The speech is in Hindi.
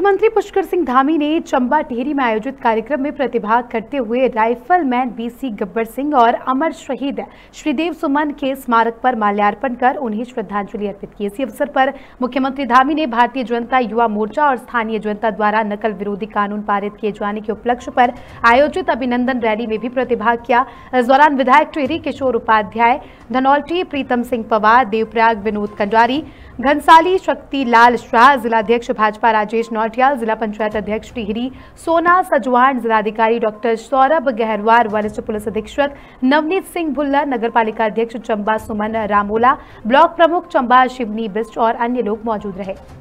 मुख्यमंत्री पुष्कर सिंह धामी ने चंबा टिहरी में आयोजित कार्यक्रम में प्रतिभाग करते हुए राइफलमैन बीसी गब्बर सिंह और अमर शहीद श्रीदेव सुमन के स्मारक पर माल्यार्पण कर उन्हें श्रद्धांजलि अर्पित की। इसी अवसर पर मुख्यमंत्री धामी ने भारतीय जनता युवा मोर्चा और स्थानीय जनता द्वारा नकल विरोधी कानून पारित किए जाने के उपलक्ष्य पर आयोजित अभिनंदन रैली में भी प्रतिभाग किया। इस दौरान विधायक टिहरी किशोर उपाध्याय, धनौल्टी प्रीतम सिंह पवार, देवप्रयाग विनोद कंजारी, घनसाली शक्ति लाल शाह, जिलाध्यक्ष भाजपा राजेश नौटियाल जिला पंचायत अध्यक्ष टिहरी, सोना सजवान जिलाधिकारी डॉक्टर सौरभ गहरवार, वरिष्ठ पुलिस अधीक्षक नवनीत सिंह भुल्लर नगर पालिका अध्यक्ष चंबा सुमन रामोला, ब्लॉक प्रमुख चंबा शिवनी बिस्ट और अन्य लोग मौजूद रहे।